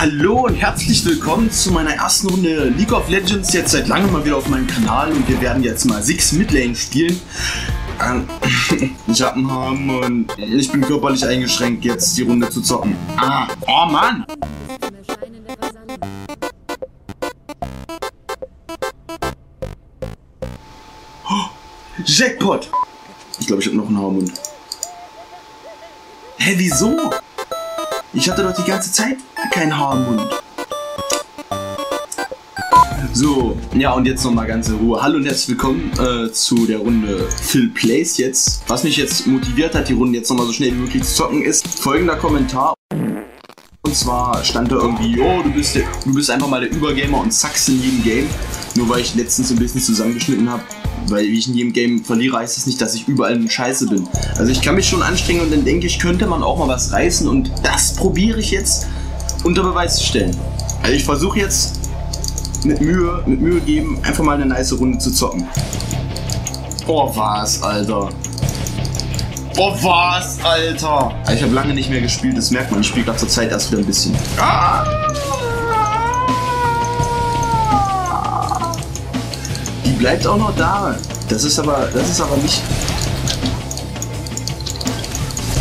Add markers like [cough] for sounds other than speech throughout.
Hallo und herzlich willkommen zu meiner ersten Runde League of Legends. Jetzt seit langem mal wieder auf meinem Kanal und wir werden jetzt mal Six Midlane spielen. Ähm, [laughs] ich hab einen Harm und ich bin körperlich eingeschränkt, jetzt die Runde zu zocken. Ah, oh Mann! [gasps] Jackpot! Ich glaube, ich habe noch einen Haarmund. Hä, wieso? Ich hatte doch die ganze Zeit keinen Haarmund. So, ja und jetzt nochmal ganz in Ruhe. Hallo und herzlich willkommen äh, zu der Runde Phil Plays jetzt. Was mich jetzt motiviert hat, die Runde jetzt nochmal so schnell wie möglich zu zocken, ist folgender Kommentar. Und zwar stand da irgendwie, oh, du bist, der, du bist einfach mal der Übergamer und zackst in jedem Game. Nur weil ich letztens ein bisschen zusammengeschnitten habe, weil wie ich in jedem Game verliere, heißt es nicht, dass ich überall eine Scheiße bin. Also ich kann mich schon anstrengen und dann denke ich, könnte man auch mal was reißen und das probiere ich jetzt unter Beweis zu stellen. Also ich versuche jetzt mit Mühe, mit Mühe geben, einfach mal eine nice Runde zu zocken. Oh was, Alter. Oh was, Alter. Also ich habe lange nicht mehr gespielt, das merkt man. Ich spiele gerade zur Zeit erst wieder ein bisschen. Ah! Bleibt auch noch da. Das ist aber, das ist aber nicht.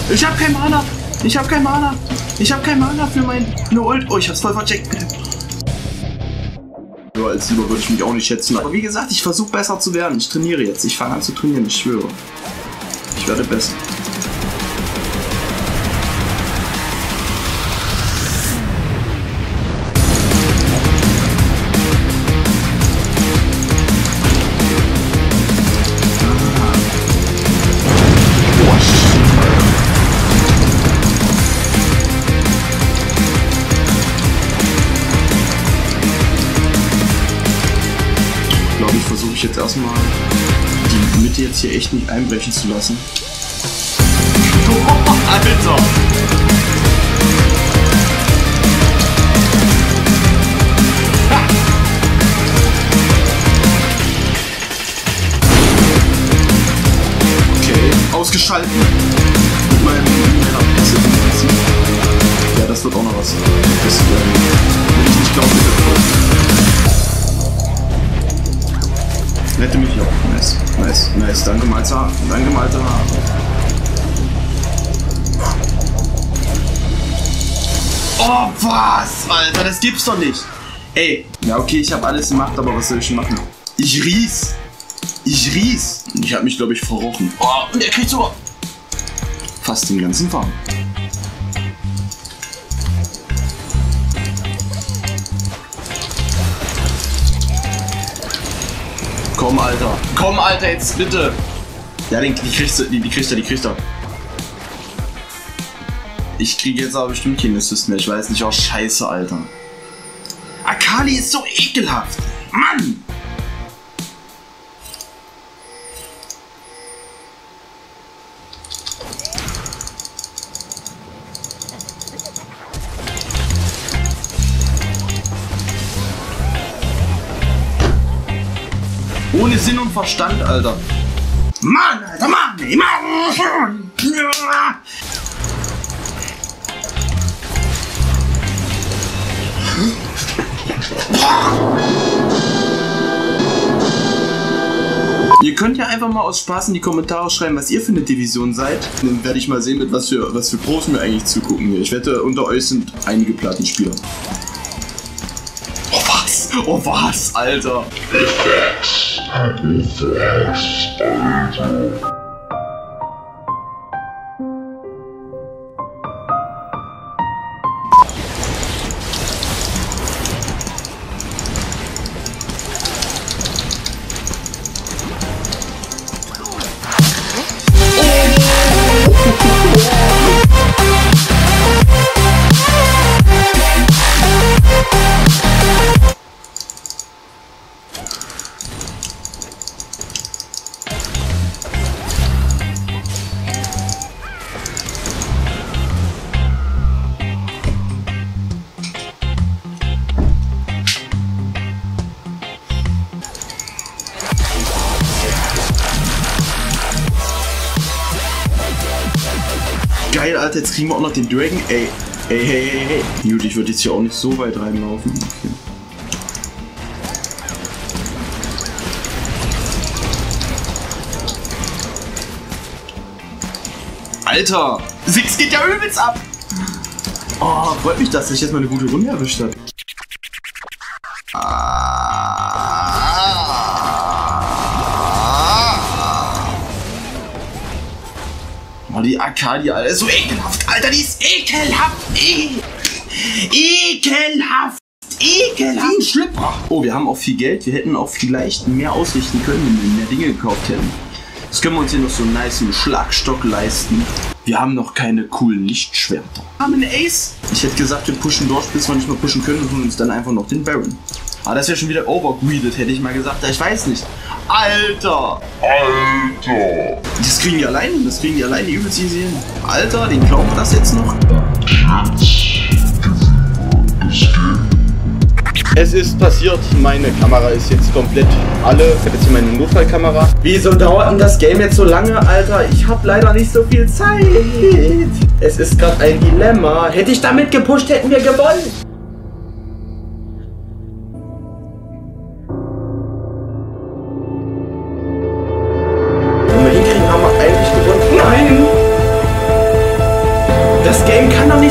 Ich habe kein Mana. Ich habe kein Mana. Ich habe kein Mana für mein No Ult. Oh, ich hab's voll vercheckt. So, als lieber würde ich mich auch nicht schätzen. Aber wie gesagt, ich versuche besser zu werden. Ich trainiere jetzt. Ich fange an zu trainieren, ich schwöre. Ich werde besser. Versuche ich jetzt erstmal die Mitte jetzt hier echt nicht einbrechen zu lassen. Oh, Alter! Okay, ausgeschalten. Mit meinem mit meiner Pässe. Ja, das wird auch noch was. Das äh, Nette mich auch. Nice, nice, nice. Danke, Malta. Danke, Malta. Oh, was? Alter, das gibt's doch nicht. Ey, ja, okay, ich habe alles gemacht, aber was soll ich machen? Ich ries. Ich ries. Ich habe mich, glaube ich, verrochen. Oh, und er kriegt sogar fast den ganzen Farm. Komm, Alter. Komm, Alter, jetzt bitte. Ja, den, die kriegst du, die, die kriegt er, die kriegt er. Ich kriege jetzt aber bestimmt keinen Assist mehr. Ich weiß nicht. Oh, scheiße, Alter. Akali ist so ekelhaft. Mann! Ohne Sinn und Verstand, Alter. Mann, Alter, Mann, ey, Mann. Ihr könnt ja einfach mal aus Spaß in die Kommentare schreiben, was ihr für eine Division seid. Dann werde ich mal sehen, mit was für, was für Pros mir eigentlich zugucken hier. Ich wette, unter euch sind einige Plattenspieler. Oh was? Oh was, Alter? happy fast, I do. Geil, Alter, jetzt kriegen wir auch noch den Dragon. Ey, Hey, hey, hey, hey. Gut, ich würde jetzt hier auch nicht so weit reinlaufen. Okay. Alter! Six geht ja übelst ab! Oh, freut mich, dass ich jetzt mal eine gute Runde erwischt habe. Oh, die Arcadia, Alter, ist so ekelhaft, Alter, die ist ekelhaft, e ekelhaft, ekelhaft. Wie ein Schlüpper. Oh, wir haben auch viel Geld, wir hätten auch vielleicht mehr ausrichten können, wenn wir mehr Dinge gekauft hätten. Jetzt können wir uns hier noch so einen nice Schlagstock leisten. Wir haben noch keine coolen Lichtschwerter. Wir haben einen Ace. Ich hätte gesagt, wir pushen durch, bis wir nicht mehr pushen können und holen uns dann einfach noch den Baron. Aber das wäre schon wieder overgreeded, hätte ich mal gesagt. Ich weiß nicht. Alter! Alter! Das kriegen die alleine, das kriegen die alleine übelst easy hin. Alter, den glauben wir das jetzt noch? Es ist passiert, meine Kamera ist jetzt komplett alle. Ich habe jetzt hier meine Notfallkamera. Wieso dauert denn das Game jetzt so lange, Alter? Ich habe leider nicht so viel Zeit. Es ist gerade ein Dilemma. Hätte ich damit gepusht, hätten wir gewonnen.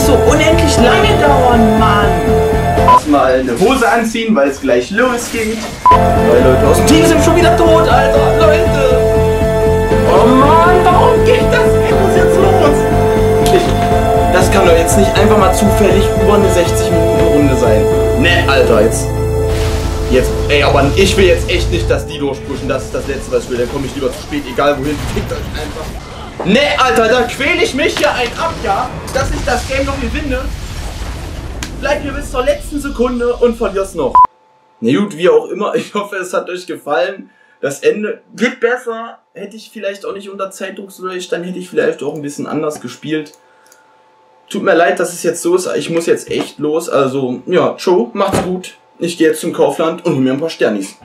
So unendlich lange dauern, Mann! Erstmal eine Hose anziehen, weil es gleich losgeht. Zwei Leute aus dem Team sind schon wieder tot, Alter! Leute! Oh Mann, warum geht das? Ich muss jetzt los! Das kann doch jetzt nicht einfach mal zufällig über eine 60 Minuten Runde sein. Ne, Alter, jetzt. Jetzt, ey, aber ich will jetzt echt nicht, dass die durchpushen. Das ist das Letzte, was ich will. Dann komme ich lieber zu spät, egal wohin. Fickt euch einfach. Ne, Alter, da quäle ich mich hier ein ab, ja? Dass ich das Game noch gewinne. Bleib hier bis zur letzten Sekunde und verlier's noch. Na gut, wie auch immer. [laughs] Ich hoffe, es hat euch gefallen. Das Ende wird besser. Hätte ich vielleicht auch nicht unter Zeitdruck so dann hätte ich vielleicht auch ein bisschen anders gespielt. Tut mir leid, dass es jetzt so ist. Ich muss jetzt echt los. Also, ja, ciao, macht's gut. Ich gehe jetzt zum Kaufland und hol mir ein paar Sternis.